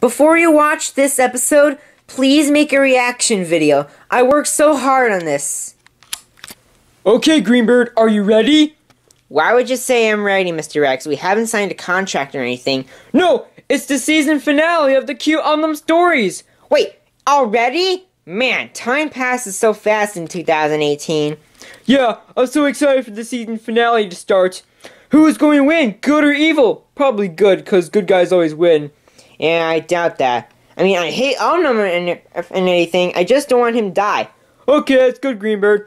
Before you watch this episode, please make a reaction video. I worked so hard on this. Okay, Greenbird, are you ready? Why would you say I'm ready, Mr. Rex? We haven't signed a contract or anything. No, it's the season finale of the cute Om Nom stories. Wait, already? Man, time passes so fast in 2018. Yeah, I'm so excited for the season finale to start. Who is going to win, good or evil? Probably good, because good guys always win. Yeah, I doubt that. I mean, I hate Om Nom and, and anything. I just don't want him to die. Okay, that's good, Greenbird.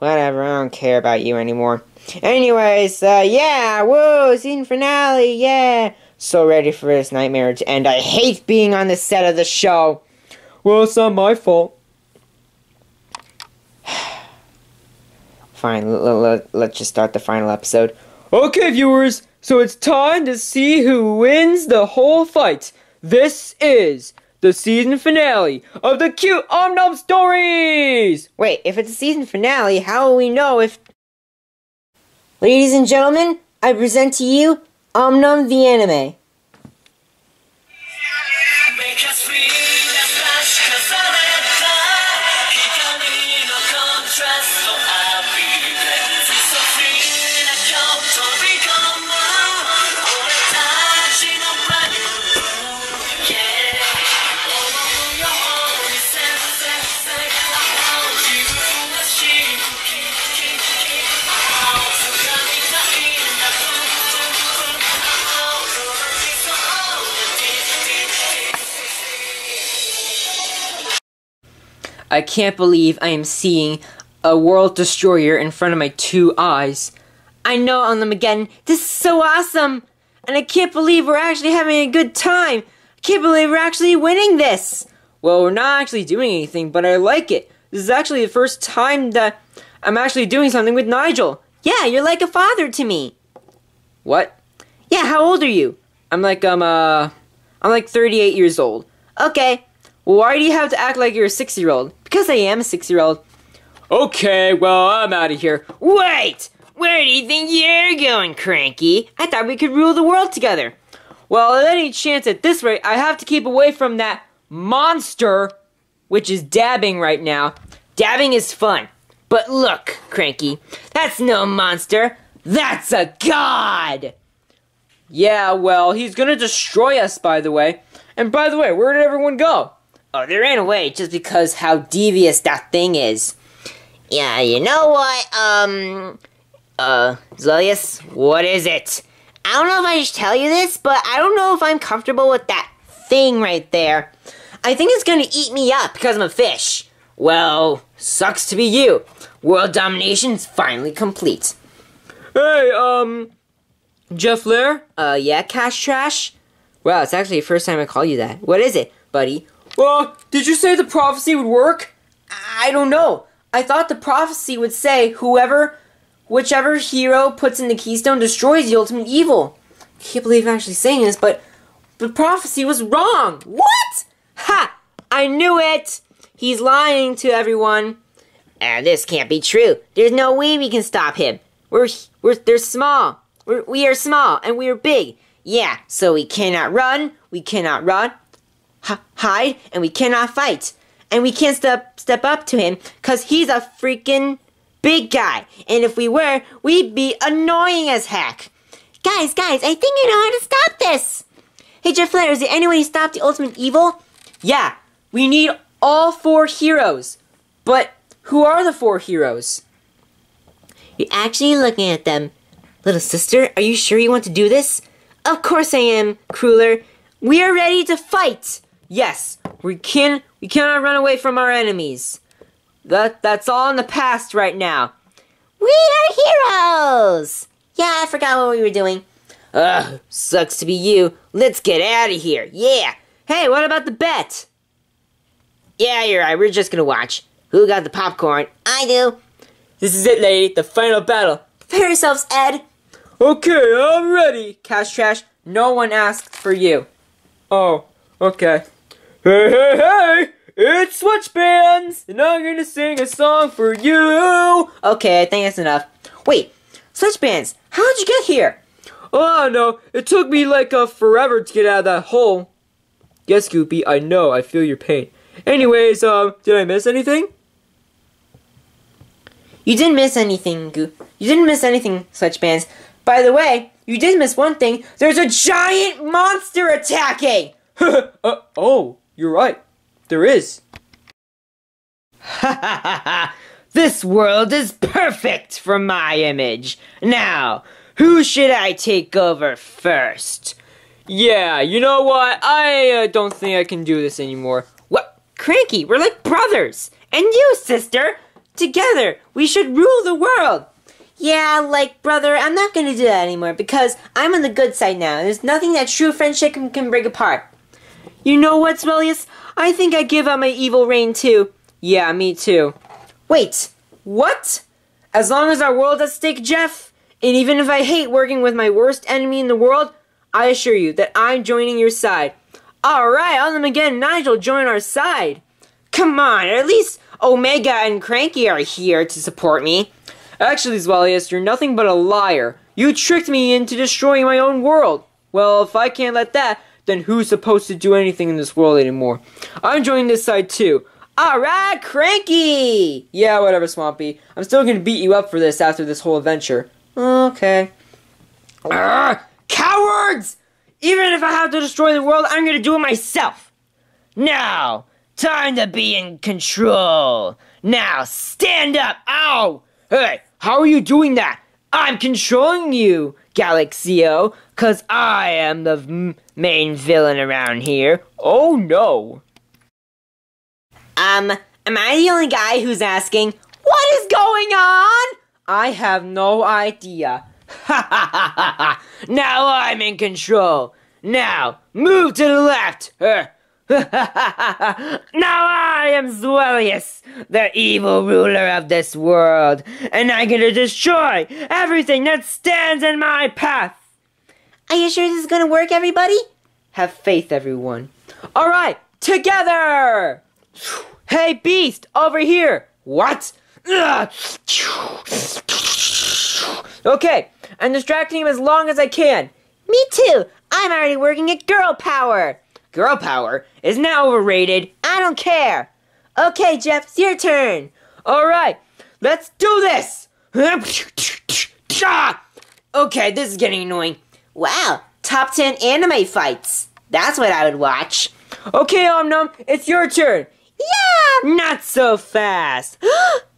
Whatever, I don't care about you anymore. Anyways, uh, yeah, whoa, season finale, yeah. So ready for this nightmare to end. I hate being on the set of the show. Well, it's not my fault. Fine, let, let, let's just start the final episode. Okay, viewers, so it's time to see who wins the whole fight. This is the season finale of the cute Om Nom stories! Wait, if it's a season finale, how will we know if... Ladies and gentlemen, I present to you Om Nom the Anime. I can't believe I am seeing a world destroyer in front of my two eyes. I know on them again. This is so awesome! And I can't believe we're actually having a good time. I can't believe we're actually winning this. Well, we're not actually doing anything, but I like it. This is actually the first time that I'm actually doing something with Nigel. Yeah, you're like a father to me. What? Yeah, how old are you? I'm like, um, uh, I'm like 38 years old. Okay. Well, why do you have to act like you're a six year old? Because I am a six year old. Okay, well, I'm out of here. Wait! Where do you think you're going, Cranky? I thought we could rule the world together. Well, at any chance at this rate, I have to keep away from that monster, which is dabbing right now. Dabbing is fun. But look, Cranky, that's no monster. That's a god! Yeah, well, he's gonna destroy us, by the way. And by the way, where did everyone go? Oh, they ran away just because how devious that thing is. Yeah, you know what, um... Uh, Zwellius, what is it? I don't know if I should tell you this, but I don't know if I'm comfortable with that thing right there. I think it's gonna eat me up because I'm a fish. Well, sucks to be you. World domination's finally complete. Hey, um, Jeff Flair? Uh, yeah, Cash Trash? Wow, it's actually the first time I call you that. What is it, buddy? Well, did you say the prophecy would work? I don't know. I thought the prophecy would say whoever, whichever hero puts in the keystone destroys the ultimate evil. I can't believe I'm actually saying this, but the prophecy was wrong. What? Ha! I knew it! He's lying to everyone. Uh, this can't be true. There's no way we can stop him. We're, we're, they're small. We're, we are small and we are big. Yeah, so we cannot run, we cannot run, hide, and we cannot fight. And we can't step step up to him because he's a freaking big guy. And if we were, we'd be annoying as heck. Guys, guys, I think you know how to stop this. Hey, Jeff Flair, is there any way to stop the ultimate evil? Yeah, we need all four heroes. But who are the four heroes? You're actually looking at them. Little sister, are you sure you want to do this? Of course I am, Cruller. We are ready to fight. Yes, we can we cannot run away from our enemies. That that's all in the past right now. We are heroes. Yeah, I forgot what we were doing. Ugh, sucks to be you. Let's get out of here. Yeah. Hey, what about the bet? Yeah, you're right. We're just gonna watch. Who got the popcorn? I do. This is it, lady. The final battle. Prepare yourselves, Ed. Okay, I'm ready. Cash Trash, no one asked for you. Oh, okay. Hey, hey, hey! It's Sweatbands, and I'm gonna sing a song for you. Okay, I think that's enough. Wait, Sweatbands, how'd you get here? Oh no, it took me like a forever to get out of that hole. Yes, Goopy, I know, I feel your pain. Anyways, um, did I miss anything? You didn't miss anything, Goo. You didn't miss anything, Sweatbands. By the way, you did miss one thing. There's a giant monster attacking! uh, oh, you're right. There is. Ha ha ha ha! This world is perfect for my image. Now, who should I take over first? Yeah, you know what? I uh, don't think I can do this anymore. What? Cranky, we're like brothers. And you, sister. Together, we should rule the world. Yeah, like, brother, I'm not gonna do that anymore because I'm on the good side now. There's nothing that true friendship can, can break apart. You know what, Zwellius? I think I give up my evil reign too. Yeah, me too. Wait, what? As long as our world's at stake, Jeff, and even if I hate working with my worst enemy in the world, I assure you that I'm joining your side. Alright, on them again, Nigel, join our side. Come on, at least Omega and Cranky are here to support me. Actually, Zwellius, you're nothing but a liar. You tricked me into destroying my own world. Well, if I can't let that, then who's supposed to do anything in this world anymore? I'm joining this side too. Alright, Cranky! Yeah, whatever, Swampy. I'm still gonna beat you up for this after this whole adventure. Okay. Urgh, cowards! Even if I have to destroy the world, I'm gonna do it myself. Now, time to be in control. Now, stand up! Ow! Hey, how are you doing that? I'm controlling you, Galaxio, cause I am the main villain around here. Oh no. Um, am I the only guy who's asking, What is going on? I have no idea. Ha ha ha ha ha! Now I'm in control. Now, move to the left. now I am Zwellius, the evil ruler of this world, and I'm gonna destroy everything that stands in my path. Are you sure this is gonna work, everybody? Have faith, everyone. All right, together. Hey, beast, over here! What? Okay, I'm distracting him as long as I can. Me too! I'm already working at girl power! Girl power is now overrated. I don't care! Okay, Jeff, it's your turn! Alright, let's do this! Okay, this is getting annoying. Wow, top 10 anime fights. That's what I would watch. Okay, Om Nom, it's your turn. Yeah! Not so fast.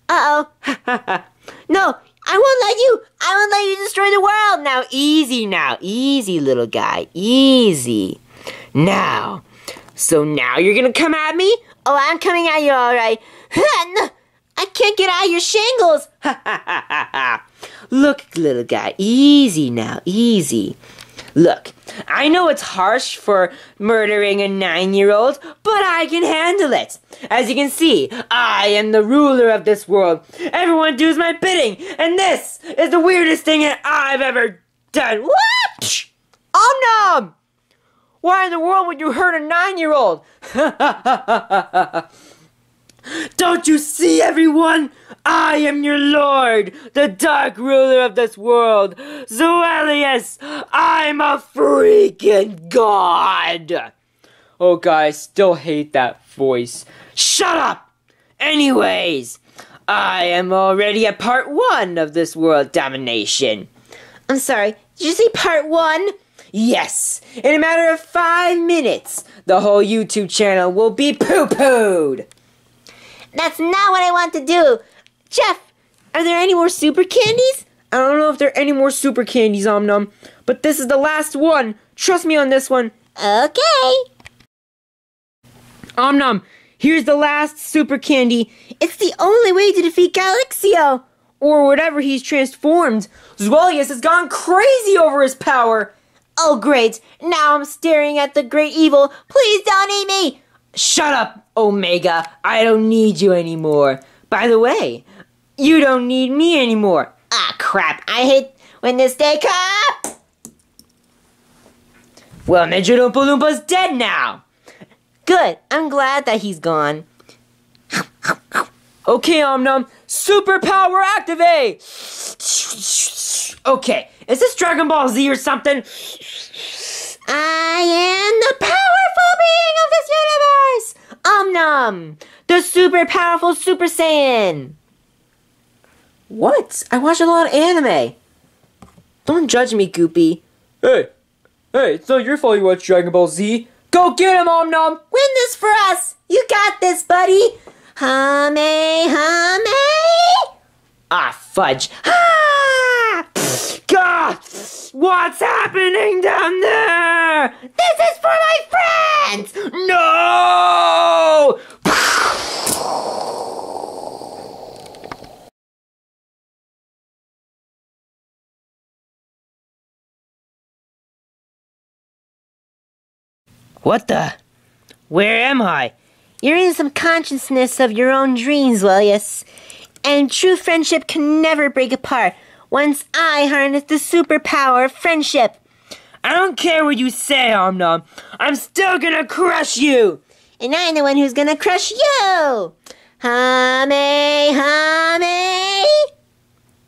Uh-oh. no, I won't let you. I won't let you destroy the world. Now, easy now. Easy, little guy. Easy. Now. So now you're gonna come at me? Oh, I'm coming at you, alright. I can't get out of your shingles. Look, little guy. Easy now. Easy. Look, I know it's harsh for murdering a nine year old, but I can handle it. As you can see, I am the ruler of this world. Everyone does my bidding, and this is the weirdest thing that I've ever done. What? Oh no! Why in the world would you hurt a nine year old? Don't you see, everyone? I am your lord, the dark ruler of this world, Zwellius. I'm a freaking god. Oh, guys, still hate that voice. Shut up! Anyways, I am already at part one of this world domination. I'm sorry, did you say part one? Yes, in a matter of five minutes, the whole YouTube channel will be poo pooed. That's not what I want to do. Jeff, are there any more super candies? I don't know if there are any more super candies, Om Nom, but this is the last one. Trust me on this one. Okay. Om Nom, here's the last super candy. It's the only way to defeat Galaxio. Or whatever he's transformed. Zwellius has gone crazy over his power. Oh, great. Now I'm staring at the great evil. Please don't eat me. Shut up, Omega. I don't need you anymore. By the way, you don't need me anymore. Ah, crap. I hate when this day comes. Well, Ninja Loompa Loompa's dead now. Good. I'm glad that he's gone. Okay, Om Nom. Superpower activate! Okay, is this Dragon Ball Z or something? I am the powerful being of this universe! Om Nom, the super powerful Super Saiyan. What? I watch a lot of anime. Don't judge me, Goopy. Hey, hey, it's not your fault you watch Dragon Ball Z. Go get him, Om Nom! Win this for us! You got this, buddy! Hame, hame! Ah, fudge. Ah! God! What's happening down there? This is for my friends! No! What the? Where am I? You're in some consciousness of your own dreams, Zwellius. And true friendship can never break apart once I harness the superpower of friendship. I don't care what you say, Om Nom. I'm still gonna crush you! And I'm the one who's gonna crush you! Hame, hame!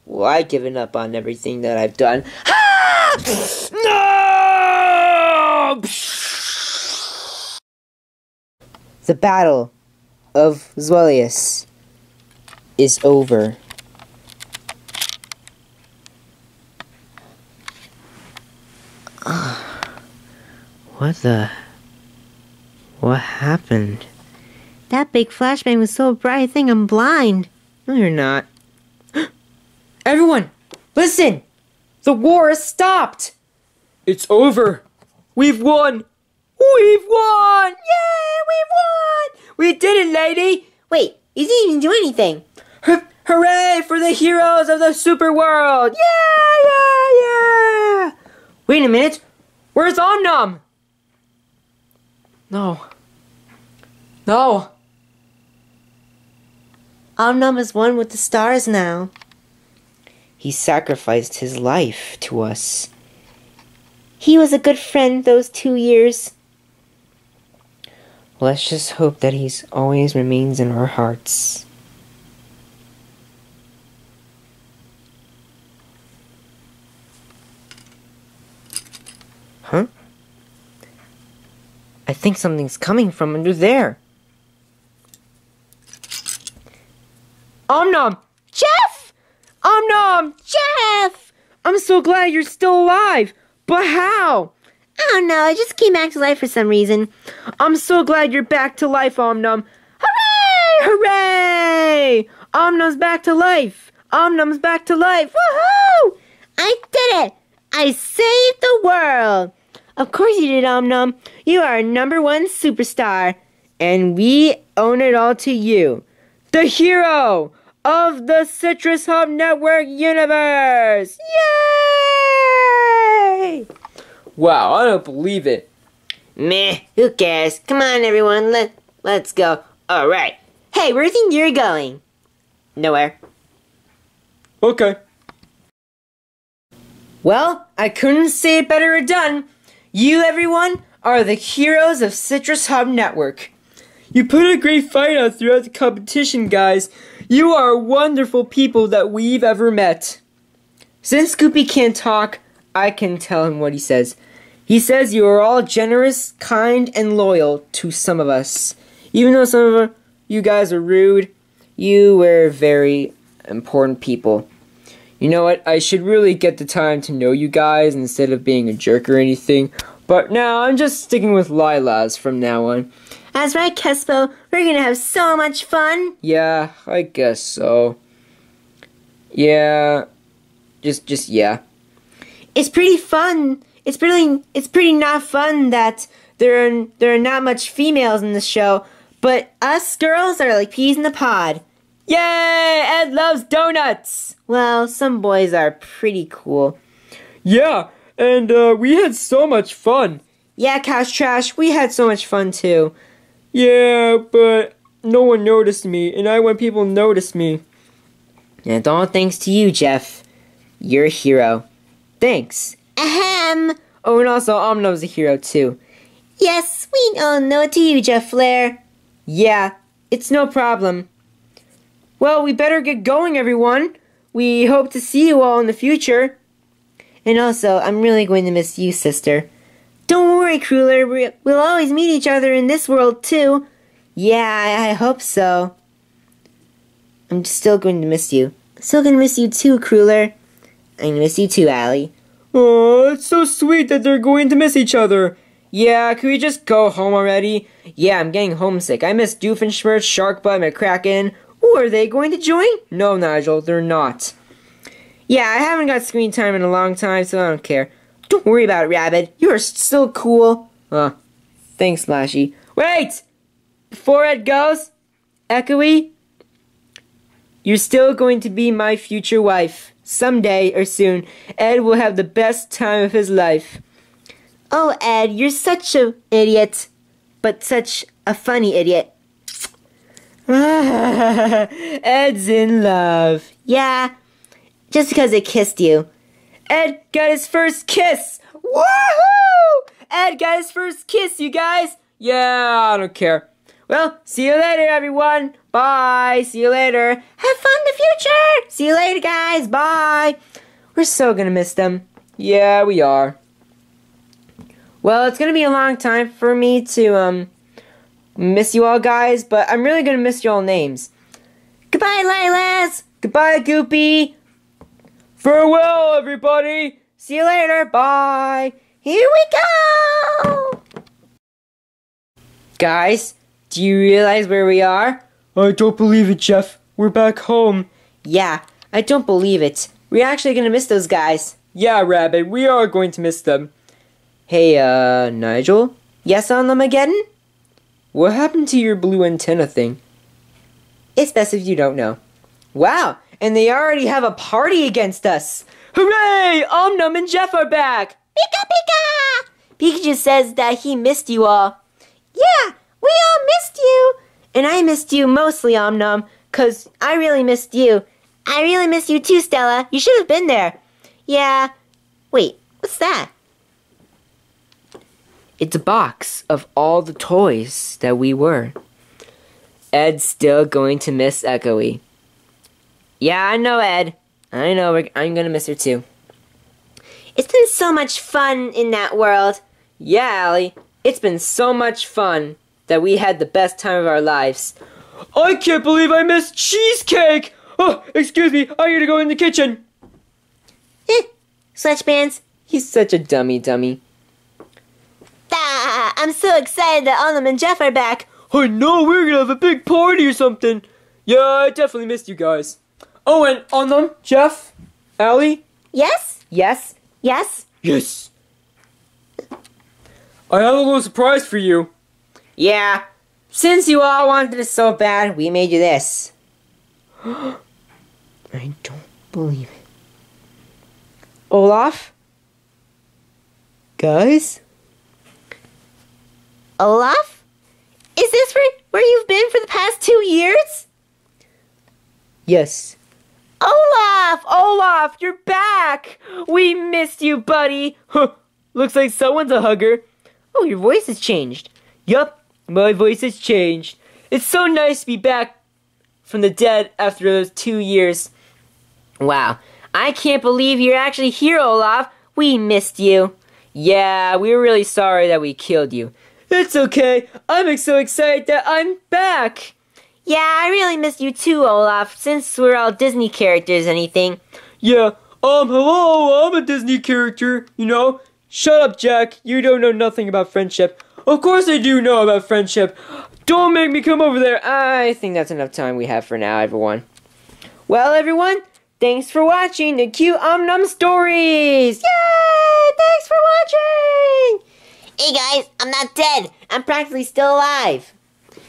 Well, I've given up on everything that I've done. No! The battle of Zwellius is over. Ah. What the? What happened? That big flashbang was so bright I think I'm blind. No, you're not. Everyone, listen! The war has stopped! It's over. We've won. We've won! Yeah, we won! We did it, lady! Wait, he didn't even do anything. H- hooray for the heroes of the super world! Yeah, yeah, yeah! Wait a minute. Where's Om Nom? No. No. Om Nom is one with the stars now. He sacrificed his life to us. He was a good friend those two years. Let's just hope that he's always remains in our hearts. Huh? I think something's coming from under there. Om Nom! Jeff! Om Nom! Jeff! I'm so glad you're still alive! But how? I don't know, I just came back to life for some reason. I'm so glad you're back to life, Om Nom. Hooray! Hooray! Om Nom's back to life! Om Nom's back to life! Woohoo! I did it! I saved the world! Of course you did, Om Nom. You are number one superstar. And we own it all to you. The hero of the Citrus Hub Network universe! Yay! Wow, I don't believe it. Meh, who cares? Come on, everyone, let, let's go. Alright. Hey, where do you think you're going? Nowhere. Okay. Well, I couldn't say it better or done. You, everyone, are the heroes of Citrus Hub Network. You put a great fight on throughout the competition, guys. You are wonderful people that we've ever met. Since Goopy can't talk, I can tell him what he says. He says you are all generous, kind, and loyal to some of us. Even though some of you guys are rude, you were very important people. You know what? I should really get the time to know you guys instead of being a jerk or anything. But now I'm just sticking with Lila's from now on. That's right, Kespo. We're gonna have so much fun. Yeah, I guess so. Yeah, just just yeah. It's pretty fun. It's pretty. It's pretty not fun that there are there are not much females in the show, but us girls are like peas in the pod. Yay! Ed loves donuts! Well, some boys are pretty cool. Yeah, and uh, we had so much fun. Yeah, Cash Trash, we had so much fun too. Yeah, but no one noticed me, and I want people to notice me. And all thanks to you, Jeff. You're a hero. Thanks. Ahem! Oh, and also, Om Nom's a hero too. Yes, we all know it to you, Jeff Flair. Yeah, it's no problem. Well, we better get going, everyone. We hope to see you all in the future. And also, I'm really going to miss you, sister. Don't worry, Crueler. we- We'll always meet each other in this world, too. Yeah, I, hope so. I'm still going to miss you. Still gonna miss you too, Crueler. Gonna miss you too, Allie. Oh, it's so sweet that they're going to miss each other. Yeah, can we just go home already? Yeah, I'm getting homesick. I miss Doofenshmirtz, Sharkbutt, McCracken. Ooh, are they going to join? No, Nigel, they're not. Yeah, I haven't got screen time in a long time, so I don't care. Don't worry about it, Rabbit. You are still cool. Uh, thanks, Lashy. Wait! Before Ed goes, Echoey, you're still going to be my future wife. Someday or soon, Ed will have the best time of his life. Oh, Ed, you're such an idiot. But such a funny idiot. Ed's in love. Yeah, just because I kissed you. Ed got his first kiss. Woohoo! Ed got his first kiss, you guys. Yeah, I don't care. Well, see you later, everyone. Bye. See you later. Have fun in the future. See you later, guys. Bye. We're so gonna miss them. Yeah, we are. Well, it's gonna be a long time for me to um miss you all, guys, but I'm really gonna miss you all names. Goodbye, Lilas. Goodbye, Goopy. Farewell, everybody. See you later. Bye. Here we go. Guys, do you realize where we are? I don't believe it, Jeff. We're back home. Yeah, I don't believe it. We're actually gonna miss those guys. Yeah, Rabbit, we are going to miss them. Hey, uh, Nigel? Yes, on them again? What happened to your blue antenna thing? It's best if you don't know. Wow, and they already have a party against us. Hooray! Om Nom and Jeff are back! Pika Pika! Pikachu says that he missed you all. Yeah, we all missed you. And I missed you mostly, Om Nom, because I really missed you. I really missed you too, Stella. You should have been there. Yeah. Wait, what's that? It's a box of all the toys that we were. Ed's still going to miss Echoey. Yeah, I know, Ed. I know, I'm gonna miss her too. It's been so much fun in that world. Yeah, Allie. It's been so much fun that we had the best time of our lives. I can't believe I missed cheesecake! Oh, excuse me, I gotta go in the kitchen. Eh, Sweatbands. He's such a dummy dummy. Ah, I'm so excited that Autumn and Jeff are back. I know, we're gonna have a big party or something. Yeah, I definitely missed you guys. Oh, and Autumn, Jeff, Allie? Yes? Yes? Yes? Yes. I have a little surprise for you. Yeah. Since you all wanted it so bad, we made you this. I don't believe it. Olaf? Guys? Olaf? Is this where, where you've been for the past two years? Yes. Olaf! Olaf, you're back! We missed you, buddy! Huh, looks like someone's a hugger. Oh, your voice has changed. Yup, my voice has changed. It's so nice to be back from the dead after those two years. Wow, I can't believe you're actually here, Olaf. We missed you. Yeah, we are really sorry that we killed you. It's okay. I'm so excited that I'm back. Yeah, I really missed you too, Olaf, since we're all Disney characters anything. Yeah, um, hello, I'm a Disney character, you know? Shut up, Jack. You don't know nothing about friendship. Of course I do know about friendship. Don't make me come over there. I think that's enough time we have for now, everyone. Well, everyone, thanks for watching the cute Om Nom Stories! Yay! Thanks for watching! Hey guys, I'm not dead. I'm practically still alive.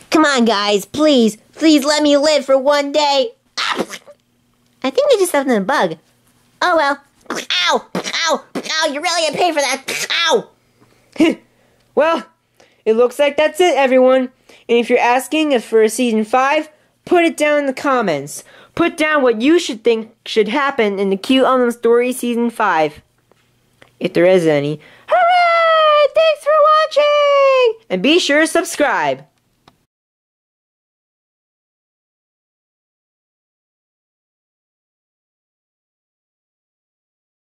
Come on, guys, please, please let me live for one day. I think I just stepped in a bug. Oh well. Ow! Ow! Ow! You really get paid for that. Ow! well, it looks like that's it, everyone. And if you're asking if for a season five, put it down in the comments. Put down what you should think should happen in the Cute Om Nom Story season five, if there is any. Hooray! Thanks for watching, and be sure to subscribe.